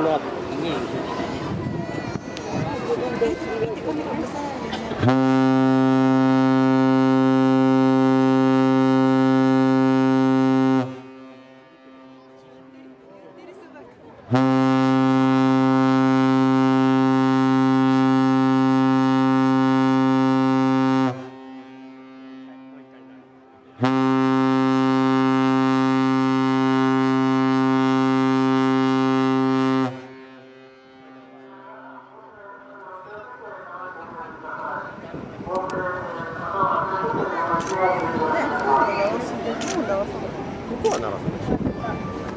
この後に。Huh? ここは鳴らす